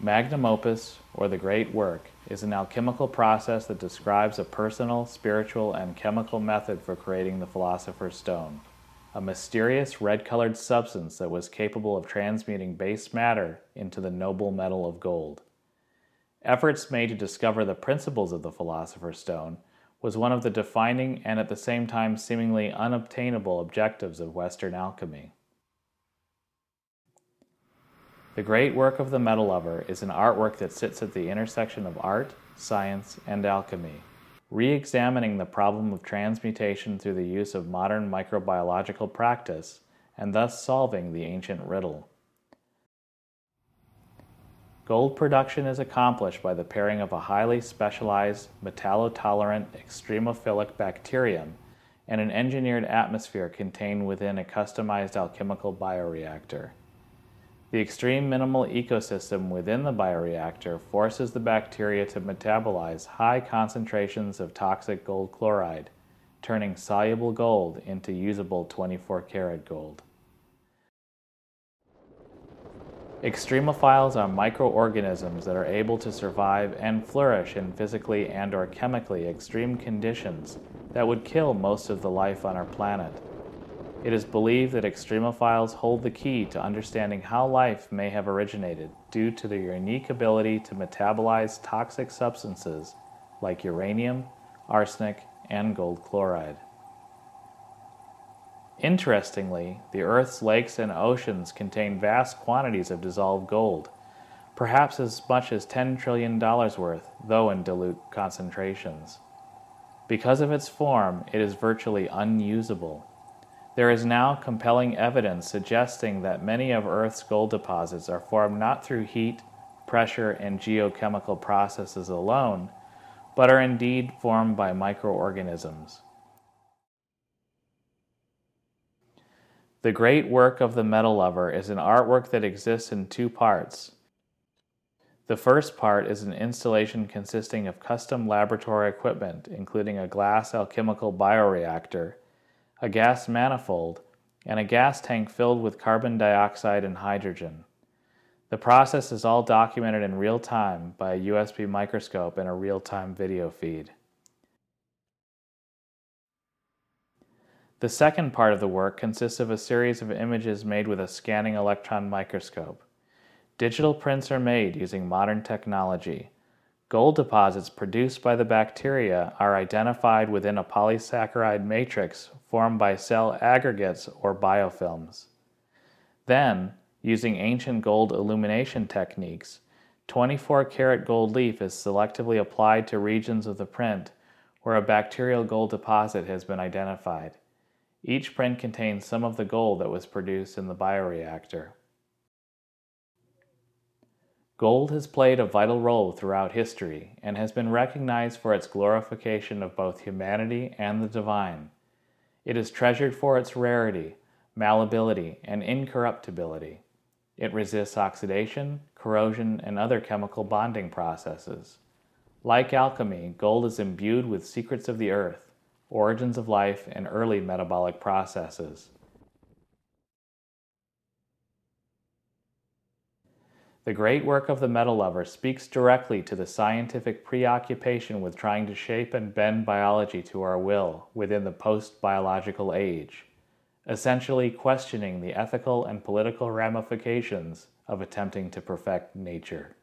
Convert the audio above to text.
Magnum opus, or the great work, is an alchemical process that describes a personal, spiritual, and chemical method for creating the Philosopher's Stone, a mysterious red colored substance that was capable of transmuting base matter into the noble metal of gold. Efforts made to discover the principles of the Philosopher's Stone was one of the defining and at the same time seemingly unobtainable objectives of Western alchemy. The great work of the metal lover is an artwork that sits at the intersection of art, science, and alchemy, re examining the problem of transmutation through the use of modern microbiological practice, and thus solving the ancient riddle. Gold production is accomplished by the pairing of a highly specialized metallotolerant extremophilic bacterium and an engineered atmosphere contained within a customized alchemical bioreactor. The extreme minimal ecosystem within the bioreactor forces the bacteria to metabolize high concentrations of toxic gold chloride, turning soluble gold into usable 24 karat gold. Extremophiles are microorganisms that are able to survive and flourish in physically and or chemically extreme conditions that would kill most of the life on our planet. It is believed that extremophiles hold the key to understanding how life may have originated due to their unique ability to metabolize toxic substances like uranium, arsenic, and gold chloride. Interestingly, the Earth's lakes and oceans contain vast quantities of dissolved gold, perhaps as much as $10 trillion worth, though in dilute concentrations. Because of its form, it is virtually unusable there is now compelling evidence suggesting that many of Earth's gold deposits are formed not through heat, pressure, and geochemical processes alone, but are indeed formed by microorganisms. The great work of the metal lover is an artwork that exists in two parts. The first part is an installation consisting of custom laboratory equipment, including a glass alchemical bioreactor a gas manifold, and a gas tank filled with carbon dioxide and hydrogen. The process is all documented in real time by a USB microscope and a real time video feed. The second part of the work consists of a series of images made with a scanning electron microscope. Digital prints are made using modern technology. Gold deposits produced by the bacteria are identified within a polysaccharide matrix formed by cell aggregates or biofilms. Then, using ancient gold illumination techniques, 24 karat gold leaf is selectively applied to regions of the print where a bacterial gold deposit has been identified. Each print contains some of the gold that was produced in the bioreactor. Gold has played a vital role throughout history and has been recognized for its glorification of both humanity and the divine. It is treasured for its rarity, malleability, and incorruptibility. It resists oxidation, corrosion, and other chemical bonding processes. Like alchemy, gold is imbued with secrets of the earth, origins of life, and early metabolic processes. The great work of the metal lover speaks directly to the scientific preoccupation with trying to shape and bend biology to our will within the post biological age, essentially questioning the ethical and political ramifications of attempting to perfect nature.